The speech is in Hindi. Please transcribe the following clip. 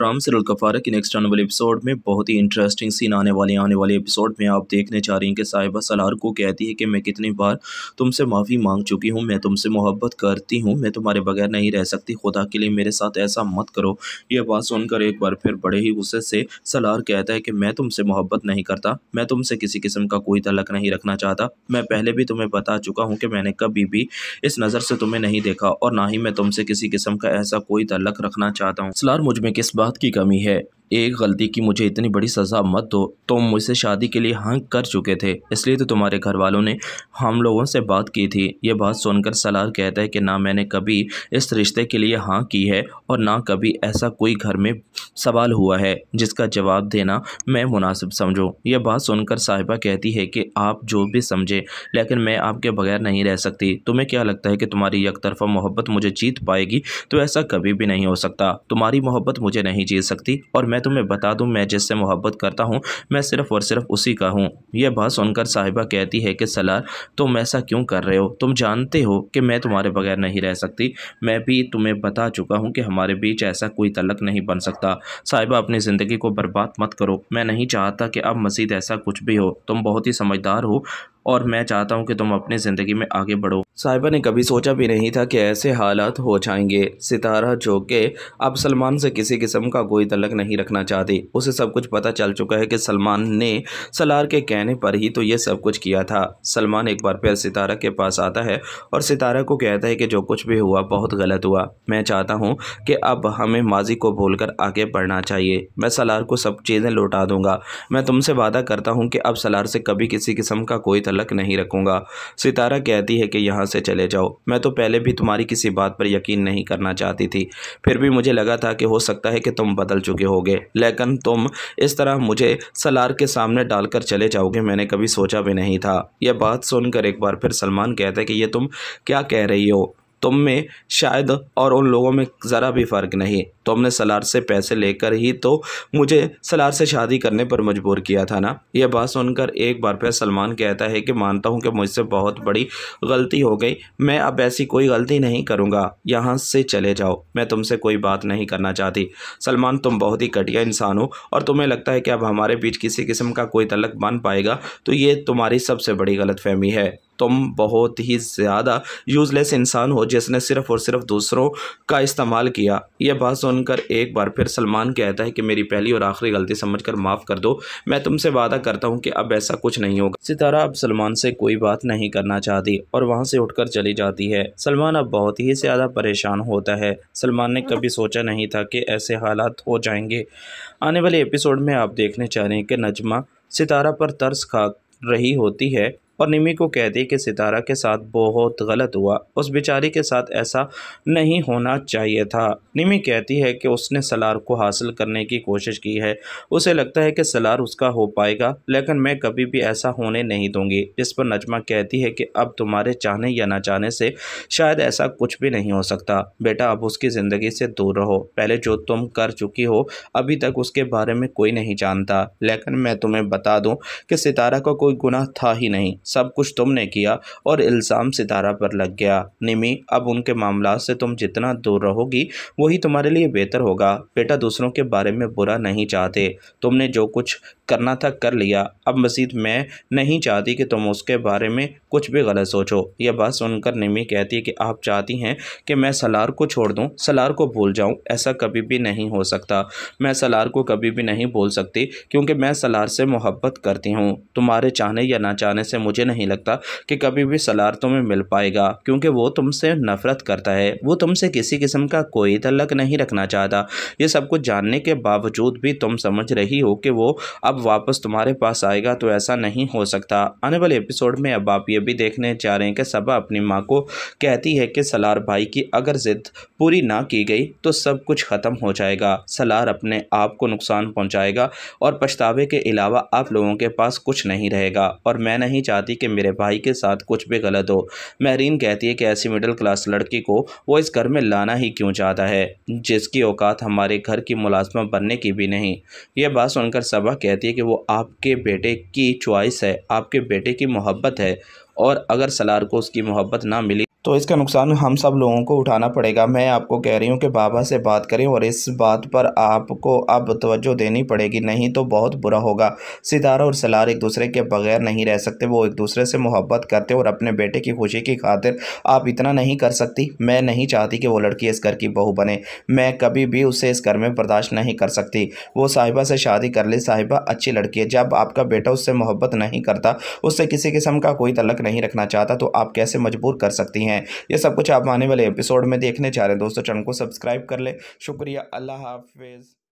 राम सिरल कफारा की नेक्स्ट आने वाले एपिसोड में बहुत ही इंटरेस्टिंग सीन आने वाले आने वाले एपिसोड में आप देखने जा रही हैं कि साहिबा सलार को कहती है कि मैं कितनी बार तुमसे माफ़ी मांग चुकी हूँ, मैं तुमसे मोहब्बत करती हूँ, मैं तुम्हारे बगैर नहीं रह सकती, खुदा के लिए मेरे साथ ऐसा मत करो। यह बात सुनकर एक बार फिर बड़े ही गुस्से से सलार कहता है कि मैं तुमसे मोहब्बत नहीं करता, मैं तुमसे किसी किस्म का कोई तलक नहीं रखना चाहता। मैं पहले भी तुम्हें बता चुका हूँ कि मैंने कभी भी इस नज़र से तुम्हें नहीं देखा और ना ही मैं तुमसे किसी किस्म का ऐसा कोई तलक रखना चाहता हूँ। सलार मुझमें किस बात बात की कमी है। एक गलती की मुझे इतनी बड़ी सज़ा मत दो। तुम तो मुझसे शादी के लिए हाँ कर चुके थे, इसलिए तो तुम्हारे घर वालों ने हम लोगों से बात की थी। ये बात सुनकर सलार कहता है कि ना मैंने कभी इस रिश्ते के लिए हाँ की है और ना कभी ऐसा कोई घर में सवाल हुआ है, जिसका जवाब देना मैं मुनासिब समझूँ। यह बात सुनकर साहिबा कहती है कि आप जो भी समझें, लेकिन मैं आपके बगैर नहीं रह सकती। तुम्हें क्या लगता है कि तुम्हारी एक तरफा मोहब्बत मुझे जीत पाएगी? तो ऐसा कभी भी नहीं हो सकता। तुम्हारी मोहब्बत मुझे नहीं जीत सकती और मैं मैं तुम्हें बता दूँ, मैं जिससे मोहब्बत करता हूँ, मैं सिर्फ़ और सिर्फ़ उसी का हूँ। यह बात सुनकर साहिबा कहती है कि, सलार, तुम ऐसा क्यों कर रहे हो? तुम जानते हो कि मैं तुम्हारे बगैर नहीं रह सकती। मैं भी तुम्हें बता चुका हूँ कि हमारे बीच ऐसा कोई तलक नहीं बन सकता। साहिबा अपनी ज़िंदगी को बर्बाद मत करो। मैं नहीं चाहता कि अब मज़ीद ऐसा कुछ भी हो। तुम बहुत ही समझदार हो और मैं चाहता हूँ कि तुम अपनी ज़िंदगी में आगे बढ़ो। साहिबा ने कभी सोचा भी नहीं था कि ऐसे हालात हो जाएँगे। सितारा जो कि अब सलमान से किसी किस्म का कोई तलक नहीं रखना चाहती। उसे सब कुछ पता चल चुका है कि सलमान ने सलार के कहने पर ही तो ये सब कुछ किया था। सलमान एक बार फिर सितारा के पास आता है और सितारा को कहता है कि जो कुछ भी हुआ, बहुत गलत हुआ। मैं चाहता हूँ कि अब हमें माजी को भूल आगे बढ़ना चाहिए। मैं सलार को सब चीज़ें लौटा दूँगा। मैं तुमसे वादा करता हूँ कि अब सलार से कभी किसी किस्म का कोई तलक तलक नहीं रखूँगा। सितारा कहती है कि यहाँ से चले जाओ। मैं तो पहले भी तुम्हारी किसी बात पर यकीन नहीं करना चाहती थी। फिर भी मुझे लगा था कि हो सकता है कि तुम बदल चुके होगे। लेकिन तुम इस तरह मुझे सलार के सामने डालकर चले जाओगे, मैंने कभी सोचा भी नहीं था। यह बात सुनकर एक बार फिर सलमान कहता कि ये तुम क्या कह रही हो? तुम में शायद और उन लोगों में ज़रा भी फ़र्क नहीं। तुमने सलार से पैसे लेकर ही तो मुझे सलार से शादी करने पर मजबूर किया था ना। यह बात सुनकर एक बार फिर सलमान कहता है कि मानता हूँ कि मुझसे बहुत बड़ी गलती हो गई। मैं अब ऐसी कोई गलती नहीं करूँगा। यहाँ से चले जाओ। मैं तुमसे कोई बात नहीं करना चाहती। सलमान, तुम बहुत ही घटिया इंसान हो और तुम्हें लगता है कि अब हमारे बीच किसी किस्म का कोई तलक बन पाएगा तो ये तुम्हारी सबसे बड़ी गलत फहमी है। तुम बहुत ही ज़्यादा यूज़लेस इंसान हो जिसने सिर्फ़ और सिर्फ़ दूसरों का इस्तेमाल किया। यह बात सुनकर एक बार फिर सलमान कहता है कि मेरी पहली और आखिरी गलती समझकर माफ़ कर दो। मैं तुमसे वादा करता हूँ कि अब ऐसा कुछ नहीं होगा। सितारा अब सलमान से कोई बात नहीं करना चाहती और वहाँ से उठकर चली जाती है। सलमान अब बहुत ही ज़्यादा परेशान होता है। सलमान ने कभी सोचा नहीं था कि ऐसे हालात हो जाएँगे। आने वाले एपिसोड में आप देखने चाह रहे हैं कि नजमा सितारा पर तर्स खा रही होती है। और निमी को कह दी कि सितारा के साथ बहुत गलत हुआ। उस बेचारी के साथ ऐसा नहीं होना चाहिए था। निमी कहती है कि उसने सलार को हासिल करने की कोशिश की है। उसे लगता है कि सलार उसका हो पाएगा, लेकिन मैं कभी भी ऐसा होने नहीं दूँगी। जिस पर नजमा कहती है कि अब तुम्हारे चाहने या ना चाहने से शायद ऐसा कुछ भी नहीं हो सकता। बेटा, अब उसकी ज़िंदगी से दूर रहो। पहले जो तुम कर चुकी हो, अभी तक उसके बारे में कोई नहीं जानता। लेकिन मैं तुम्हें बता दूँ कि सितारा का कोई गुनाह था ही नहीं। सब कुछ तुमने किया और इल्ज़ाम सितारा पर लग गया। निमी, अब उनके मामला से तुम जितना दूर रहोगी, वही तुम्हारे लिए बेहतर होगा। बेटा, दूसरों के बारे में बुरा नहीं चाहते। तुमने जो कुछ करना था कर लिया। अब मजीद मैं नहीं चाहती कि तुम उसके बारे में कुछ भी गलत सोचो। यह बात सुनकर निमी कहती है कि आप चाहती हैं कि मैं सलार को छोड़ दूँ, सलार को भूल जाऊँ। ऐसा कभी भी नहीं हो सकता। मैं सलार को कभी भी नहीं भूल सकती, क्योंकि मैं सलार से मोहब्बत करती हूँ। तुम्हारे चाहने या ना चाहने से मुझे नहीं लगता कि कभी भी सलार तुम्हें मिल पाएगा, क्योंकि वो तुमसे नफरत करता है। वो तुमसे किसी किस्म का कोई तलक नहीं रखना चाहता। ये सब कुछ जानने के बावजूद भी तुम समझ रही हो कि वो अब वापस तुम्हारे पास आएगा तो ऐसा नहीं हो सकता। आने वाले एपिसोड में अब आप ये भी देखने जा रहे हैं कि सबा अपनी माँ को कहती है कि सलार भाई की अगर ज़िद पूरी ना की गई तो सब कुछ ख़त्म हो जाएगा। सलार अपने आप को नुकसान पहुँचाएगा और पछतावे के अलावा आप लोगों के पास कुछ नहीं रहेगा। और मैं नहीं चाहती कि मेरे भाई के साथ कुछ भी गलत हो। महरीन कहती है कि ऐसी मिडिल क्लास लड़की को वो इस घर में लाना ही क्यों चाहता है, जिसकी औकात हमारे घर की मुलाजमा बनने की भी नहीं। यह बात सुनकर सबा कहती है कि वो आपके बेटे की च्वाइस है, आपके बेटे की मोहब्बत है, और अगर सलार को उसकी मोहब्बत ना मिली तो इसका नुकसान हम सब लोगों को उठाना पड़ेगा। मैं आपको कह रही हूँ कि बाबा से बात करें और इस बात पर आपको अब तवज्जो देनी पड़ेगी, नहीं तो बहुत बुरा होगा। सितारा और सलार एक दूसरे के बगैर नहीं रह सकते, वो एक दूसरे से मोहब्बत करते और अपने बेटे की खुशी की खातिर आप इतना नहीं कर सकती। मैं नहीं चाहती कि वो लड़की इस घर की बहू बने। मैं कभी भी उसे इस घर में बर्दाश्त नहीं कर सकती। वो साहिबा से शादी कर ले। साहिबा अच्छी लड़की है। जब आपका बेटा उससे मोहब्बत नहीं करता, उससे किसी किस्म का कोई तलक नहीं रखना चाहता तो आप कैसे मजबूर कर सकती हैं? ये सब कुछ आप आने वाले एपिसोड में देखने चाह रहे हैं। दोस्तों चैनल को सब्सक्राइब कर ले। शुक्रिया। अल्लाह हाफिज़।